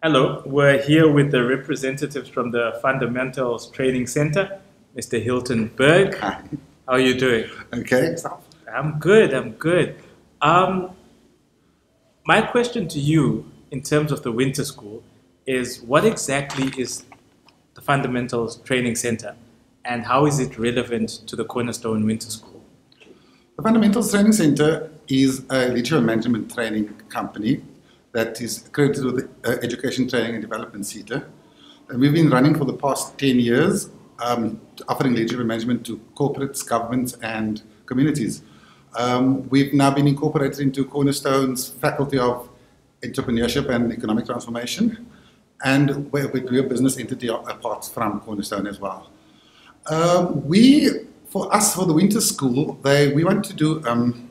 Hello, we're here with the representatives from the Fundamentals Training Center, Mr. Hilton Berg. Hi. How are you doing? Okay. I'm good, I'm good. Um, my question to you, in terms of the winter school, is what exactly is the Fundamentals Training Center and how is it relevant to the Cornerstone Winter School? The Fundamentals Training Center is a leadership management training company that is accredited with the uh, Education Training and Development SETA. And we've been running for the past 10 years, um, offering leadership management to corporates, governments, and communities. Um, we've now been incorporated into Cornerstone's Faculty of Entrepreneurship and Economic Transformation, and we're, we're a business entity apart from Cornerstone as well. Um, we, for us, for the winter school, they, we want to do um,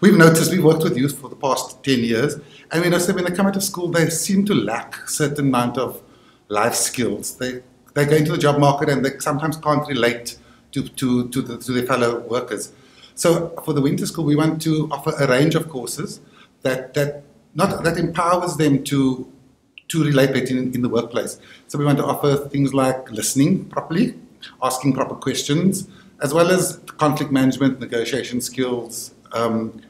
We've noticed, we've worked with youth for the past 10 years, and we noticed that when they come out of school, they seem to lack certain amount of life skills. They, they go into the job market and they sometimes can't relate to, to, to, the, to their fellow workers. So for the winter school, we want to offer a range of courses that, that, not, that empowers them to, to relate better in, in the workplace. So we want to offer things like listening properly, asking proper questions, as well as conflict management, negotiation skills, um,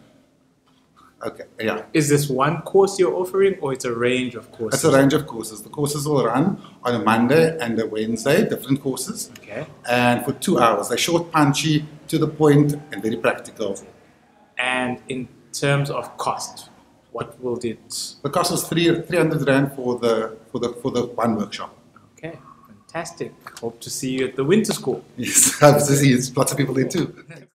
okay, yeah. Is this one course you're offering or it's a range of courses? It's a range of courses. The courses will run on a Monday and a Wednesday, different courses. Okay. And for two hours. They're short, punchy, to the point, and very practical. And in terms of cost, what will it? The cost is three, 300 Rand for the, for, the, for the one workshop. Okay, fantastic. Hope to see you at the winter school. Yes, I see lots of people there too.